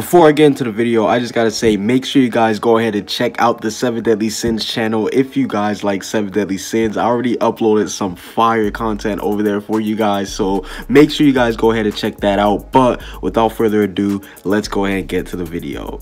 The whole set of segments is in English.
Before I get into the video, I just gotta say, make sure you guys go ahead and check out the 7 Deadly Sins channel if you guys like 7 Deadly Sins. I already uploaded some fire content over there for you guys, so make sure you guys go ahead and check that out. But without further ado, let's go ahead and get to the video.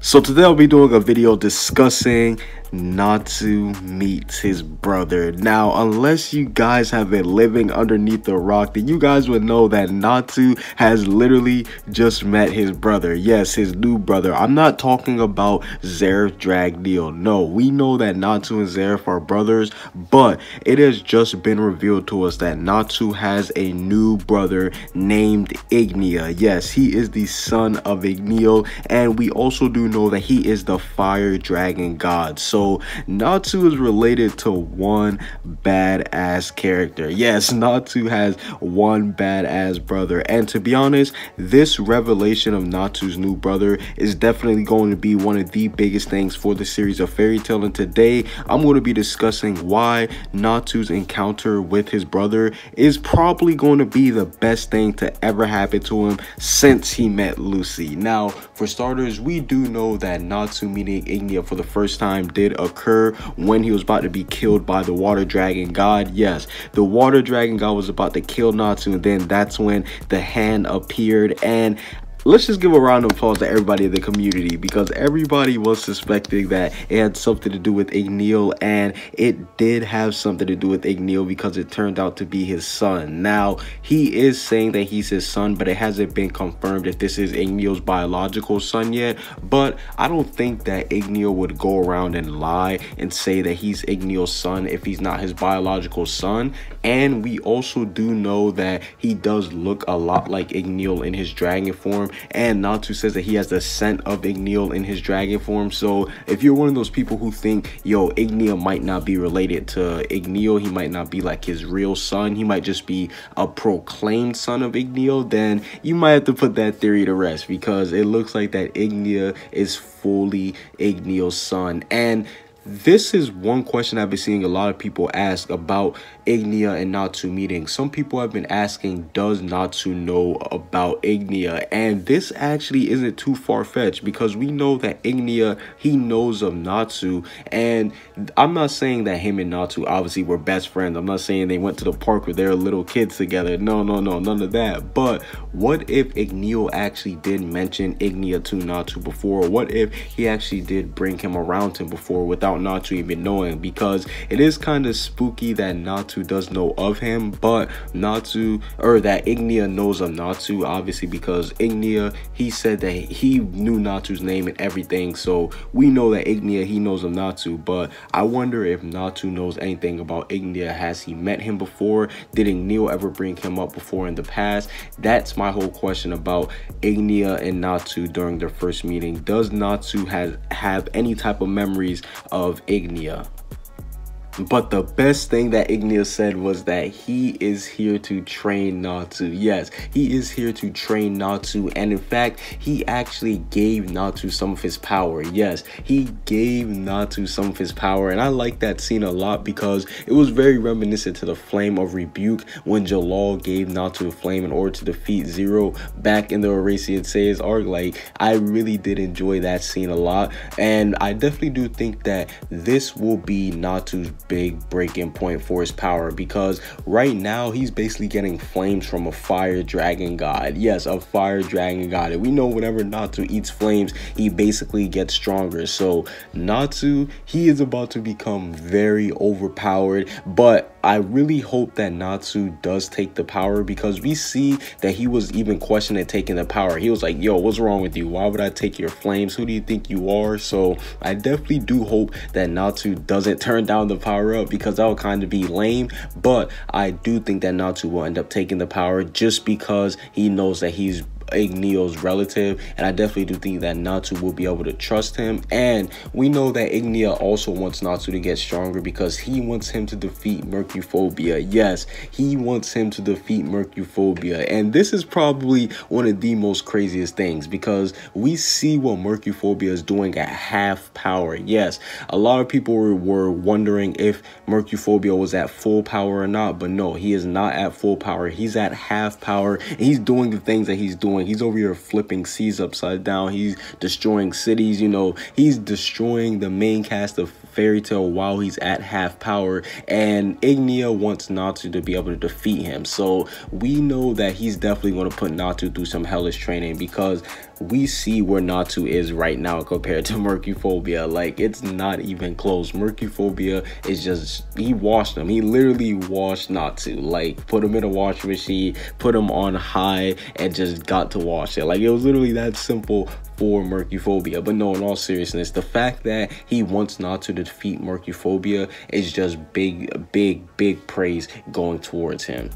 So today I'll be doing a video discussing Natsu meets his brother. Now, unless you guys have been living underneath a rock, then you guys would know that Natsu has literally just met his brother. Yes, his new brother. I'm not talking about Zeref Dragneel. No, we know that Natsu and Zeref are brothers, but it has just been revealed to us that Natsu has a new brother named Ignia. Yes, he is the son of Igneel, and we also do know that he is the fire dragon god. So so Natsu is related to one badass character. Yes, Natsu has one badass brother. And to be honest, this revelation of Natsu's new brother is definitely going to be one of the biggest things for the series of Fairy Tail. And today, I'm going to be discussing why Natsu's encounter with his brother is probably going to be the best thing to ever happen to him since he met Lucy. Now, for starters, we do know that Natsu meeting Ignia for the first time did occur when he was about to be killed by the water dragon god. Yes, the water dragon god was about to kill Natsu and then that's when the hand appeared and let's just give a round of applause to everybody in the community because everybody was suspecting that it had something to do with Igneel and it did have something to do with Igneel because it turned out to be his son. Now, he is saying that he's his son, but it hasn't been confirmed if this is Igneel's biological son yet, but I don't think that Igneel would go around and lie and say that he's Igneel's son if he's not his biological son. And we also do know that he does look a lot like Igneel in his dragon form and Natsu says that he has the scent of Igneel in his dragon form. So if you're one of those people who think, yo, Igneel might not be related to Igneel, he might not be like his real son, he might just be a proclaimed son of Igneel, then you might have to put that theory to rest because it looks like that Ignia is fully Igneel's son. And this is one question I've been seeing a lot of people ask about Ignia and Natsu meeting. Some people have been asking, does Natsu know about Ignia? And this actually isn't too far-fetched because we know that Ignia, he knows of Natsu. And I'm not saying that him and Natsu obviously were best friends. I'm not saying they went to the park with their little kids together. No, no, no, none of that. But what if Igneel actually did mention Ignia to Natsu before? What if he actually did bring him around him before without Natsu even knowing because it is kind of spooky that Natsu does know of him, but Natsu or that Ignia knows of Natsu obviously because Ignia he said that he knew Natsu's name and everything, so we know that Ignia he knows of Natsu, but I wonder if Natsu knows anything about Ignia. Has he met him before? Did Igneel ever bring him up before in the past? That's my whole question about Ignia and Natsu during their first meeting. Does Natsu has have any type of memories of Ignia. But the best thing that Ignia said was that he is here to train Natsu. Yes, he is here to train Natsu. And in fact, he actually gave Natsu some of his power. Yes, he gave Natsu some of his power. And I like that scene a lot because it was very reminiscent to the Flame of Rebuke when Jellal gave Natsu a flame in order to defeat Zero back in the Oración Seis arc. Like, I really did enjoy that scene a lot. And I definitely do think that this will be Natsu's big breaking point for his power because right now he's basically getting flames from a fire dragon god. Yes, a fire dragon god. And we know whenever Natsu eats flames, he basically gets stronger. So Natsu, he is about to become very overpowered, but I really hope that Natsu does take the power because we see that he was even questioning taking the power. He was like, yo, what's wrong with you? Why would I take your flames? Who do you think you are? So I definitely do hope that Natsu doesn't turn down the power up because that would kind of be lame. But I do think that Natsu will end up taking the power just because he knows that he's Igneel's relative, and I definitely do think that Natsu will be able to trust him. And we know that Igneel also wants Natsu to get stronger because he wants him to defeat Mercuphobia. Yes, he wants him to defeat Mercuphobia. And this is probably one of the most craziest things because we see what Mercuphobia is doing at half power. Yes, a lot of people were, were wondering if Mercuphobia was at full power or not, but no, he is not at full power. He's at half power and he's doing the things that he's doing destroying. He's over here flipping seas upside down. He's destroying cities. You know, he's destroying the main cast of Fairy Tail while he's at half power. And Ignia wants Natsu to be able to defeat him. So we know that he's definitely going to put Natsu through some hellish training because we see where Natsu is right now compared to Mercuphobia. Like, it's not even close. Mercuphobia is just, he washed him. He literally washed Natsu. Like, put him in a washing machine, put him on high, and just got to wash it. Like, it was literally that simple for Mercuphobia. But no, in all seriousness, the fact that he wants Natsu to defeat Mercuphobia is just big, big, big praise going towards him.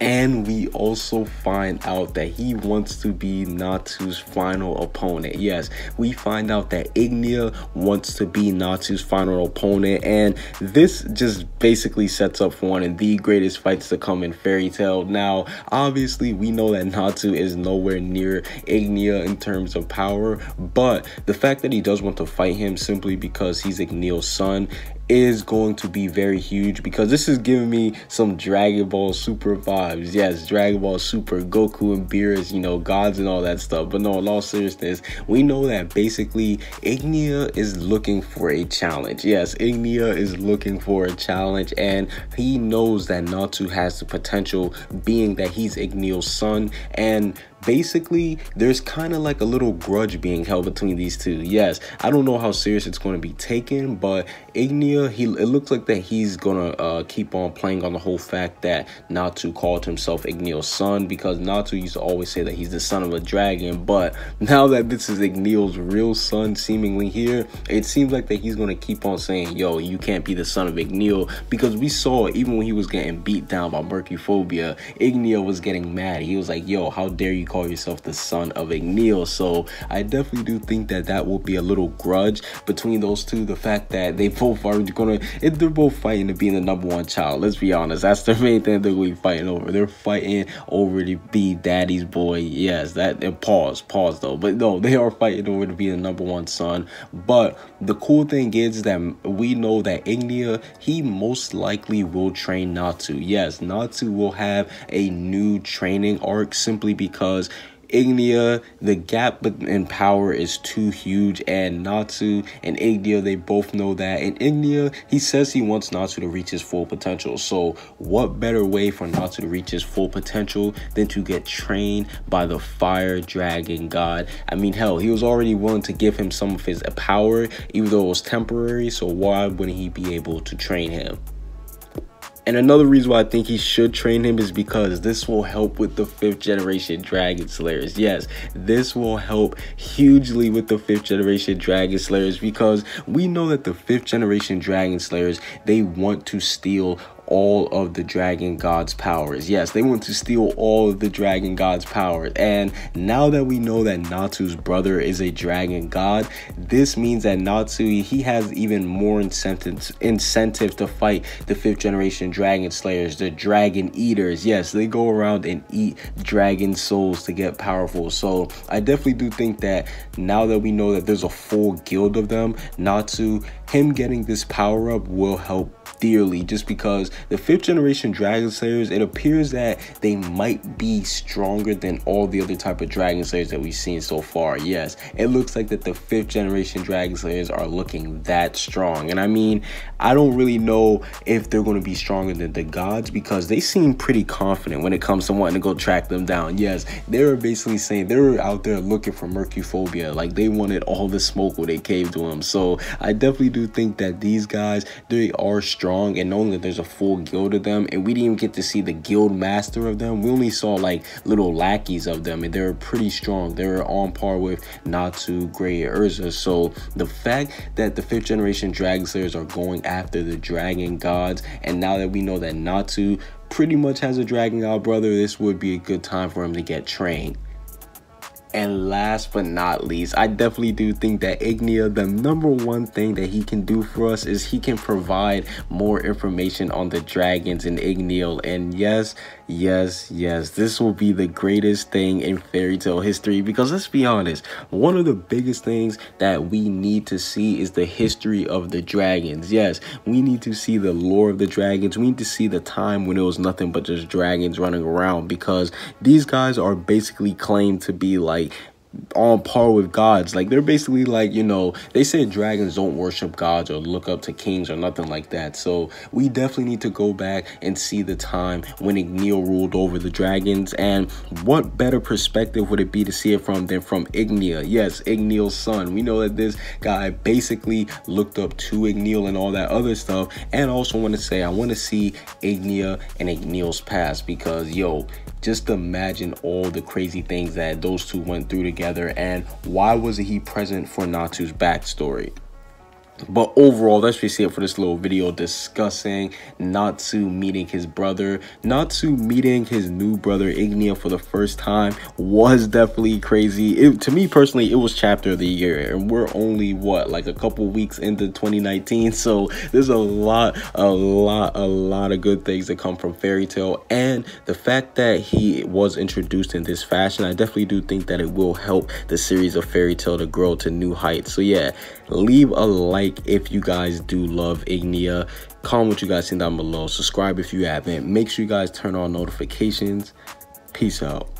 And we also find out that he wants to be Natsu's final opponent. Yes, we find out that Ignia wants to be Natsu's final opponent. And this just basically sets up for one of the greatest fights to come in Fairy Tail. Now, obviously, we know that Natsu is nowhere near Ignia in terms of power. But the fact that he does want to fight him simply because he's Ignia's son is going to be very huge because this is giving me some Dragon Ball Super vibes. Yes, Dragon Ball Super, Goku and Beerus, you know, gods and all that stuff. But no, in all seriousness, we know that basically Ignia is looking for a challenge. Yes, Ignia is looking for a challenge and he knows that Natsu has the potential being that he's Ignia's son and basically there's kind of like a little grudge being held between these two. Yes i don't know how serious it's going to be taken but ignia he it looks like that he's gonna uh, keep on playing on the whole fact that natsu called himself ignia's son because natsu used to always say that he's the son of a dragon but now that this is ignia's real son seemingly here it seems like that he's gonna keep on saying yo you can't be the son of ignia because we saw even when he was getting beat down by mercuphobia ignia was getting mad. He was like yo how dare you call yourself the son of Ignia. So I definitely do think that that will be a little grudge between those two. The fact that they both are gonna, if they're both fighting to be the number one child. Let's be honest, that's the main thing they're to be fighting over. They're fighting over to be daddy's boy. Yes, that and pause, pause though. But no, they are fighting over to be the number one son. But the cool thing is that we know that Ignia, he most likely will train Natsu. Yes, Natsu will have a new training arc simply because because Ignia, the gap in power is too huge, and Natsu and Ignia, they both know that. And Ignia, he says he wants Natsu to reach his full potential. So, what better way for Natsu to reach his full potential than to get trained by the fire dragon god? I mean, hell, he was already willing to give him some of his power, even though it was temporary. So, why wouldn't he be able to train him? And another reason why I think he should train him is because this will help with the fifth generation Dragon Slayers. Yes, this will help hugely with the fifth generation Dragon Slayers because we know that the fifth generation Dragon Slayers, they want to steal all of the dragon god's powers. Yes, they want to steal all of the dragon god's powers. And now that we know that Natsu's brother is a dragon god, this means that Natsu he has even more incentive incentive to fight the fifth generation dragon slayers, the dragon eaters. Yes, they go around and eat dragon souls to get powerful. So I definitely do think that now that we know that there's a full guild of them, Natsu, him getting this power up will help dearly just because the fifth generation dragon slayers it appears that they might be stronger than all the other type of dragon slayers that we've seen so far. Yes it looks like that the fifth generation dragon slayers are looking that strong. And i mean i don't really know if they're going to be stronger than the gods because they seem pretty confident when it comes to wanting to go track them down. Yes they were basically saying they were out there looking for mercuphobia like they wanted all the smoke when they came to him so i definitely do think that these guys they are strong and knowing that there's a full guild of them and we didn't even get to see the guild master of them. We only saw like little lackeys of them and they're pretty strong. They're on par with natsu gray Erza. So the fact that the fifth generation dragon slayers are going after the dragon gods and now that we know that natsu pretty much has a dragon god brother this would be a good time for him to get trained and last but not least, I definitely do think that Ignia, the number one thing that he can do for us is he can provide more information on the dragons in Ignia. And yes, yes, yes, this will be the greatest thing in Fairy Tail history because let's be honest, one of the biggest things that we need to see is the history of the dragons. Yes, we need to see the lore of the dragons. We need to see the time when it was nothing but just dragons running around because these guys are basically claimed to be like on par with gods. Like they're basically like, you know, they say dragons don't worship gods or look up to kings or nothing like that. So we definitely need to go back and see the time when Igneel ruled over the dragons. And what better perspective would it be to see it from than from Ignia? Yes, Igneel's son. We know that this guy basically looked up to Igneel and all that other stuff. And also want to say I want to see Ignia and Igneel's past because yo, just imagine all the crazy things that those two went through together and why wasn't he present for Natsu's backstory? But overall, that's basically it for this little video discussing Natsu meeting his brother. Natsu meeting his new brother Ignia for the first time was definitely crazy. It, to me personally, it was chapter of the year. And we're only, what, like a couple weeks into 2019. So there's a lot, a lot, a lot of good things that come from Fairy Tail. And the fact that he was introduced in this fashion, I definitely do think that it will help the series of Fairy Tail to grow to new heights. So yeah, leave a like like if you guys do love Ignia. Comment what you guys think down below. Subscribe if you haven't. Make sure you guys turn on notifications. Peace out.